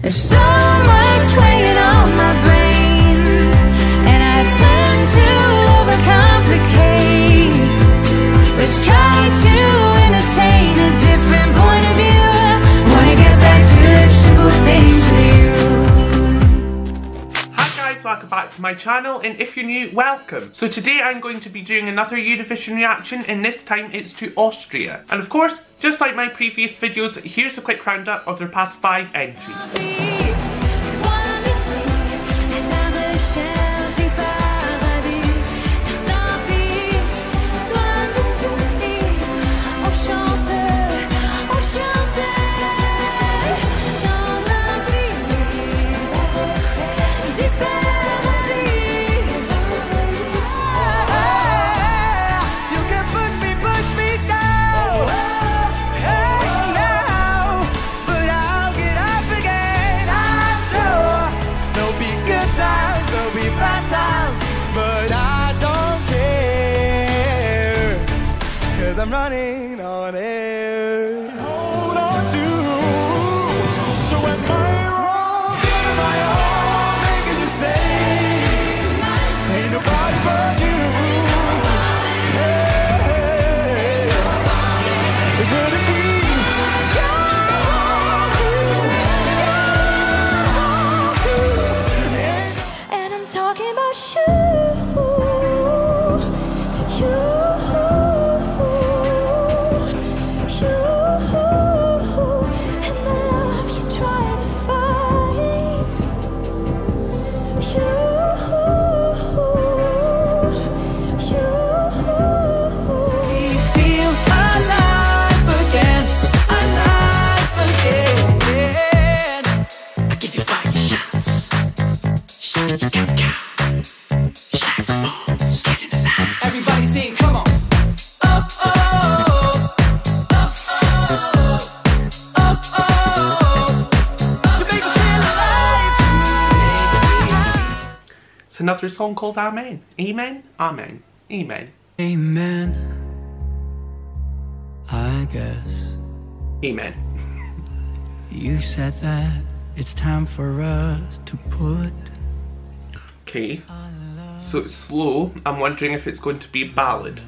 There's so much weighing on my brain, and I tend to overcomplicate. Let's try to welcome back to my channel and if you're new, welcome. So today I'm going to be doing another Eurovision reaction and this time it's to Austria. And of course, just like my previous videos, here's a quick roundup of their past 5 entries. I'm running on air. Hold on to. So am I wrong? Am I wrong? Making you say, ain't nobody but you. Would it be And I'm talking about you, you, It's another song called Amen. Amen? Amen. Amen. Amen. I guess Amen. you said that it's time for us to put Okay. So it's slow. I'm wondering if it's going to be a ballad.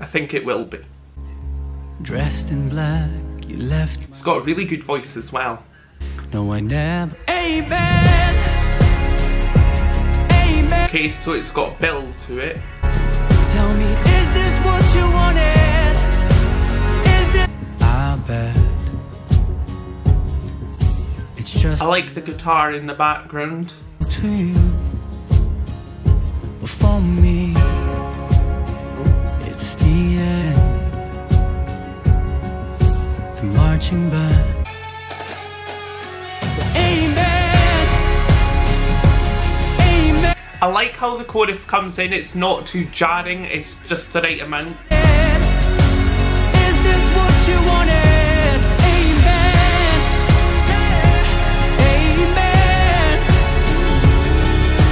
I think it will be. dressed in black. You left. It's got a really good voice as well. No, I never. Amen. Amen. Okay, so it's got build to it. Tell me, is this what you wanted? Is this? I bet. It's just I like the guitar in the background. to you. Marching band. Amen. Amen. I like how the chorus comes in, it's not too jarring, it's just the right amount. Is this what you wanted? Amen. Amen.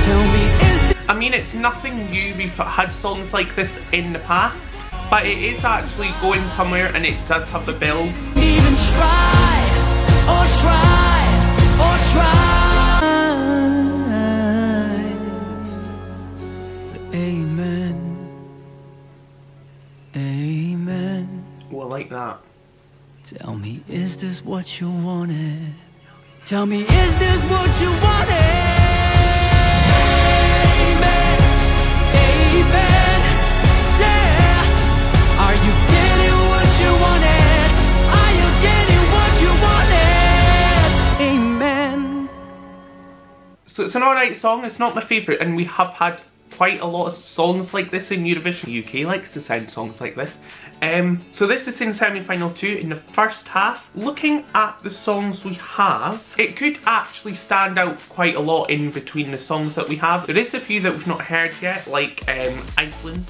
Tell me, is this I mean, it's nothing new, we've had songs like this in the past, but it is actually going somewhere and it does have the build. Even try or try or try? Amen. Amen. I like that. Tell me, is this what you wanted? Tell me, is this what So it's an alright song, it's not my favourite, and we have had quite a lot of songs like this in Eurovision. UK likes to send songs like this. Um, so this is in semi-final two in the first half. Looking at the songs we have, it could actually stand out quite a lot in between the songs that we have. There is a few that we've not heard yet, like um, Iceland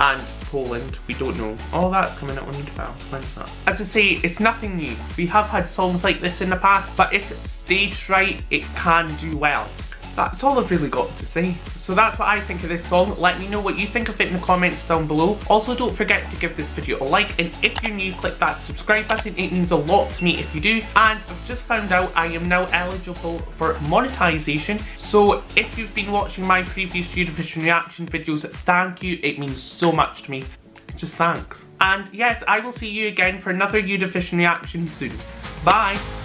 and Poland. We don't know. All that's coming out on 12. When's that? As I say, it's nothing new. We have had songs like this in the past, but if it's staged right, it can do well. That's all I've really got to say. So that's what I think of this song. Let me know what you think of it in the comments down below. Also don't forget to give this video a like and if you're new click that subscribe button. It means a lot to me if you do. And I've just found out I am now eligible for monetization. So if you've been watching my previous Eurovision reaction videos, thank you. It means so much to me. Just thanks. And yes, I will see you again for another Eurovision reaction soon. Bye!